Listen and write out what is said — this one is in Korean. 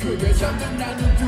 그대 잠든 나는 두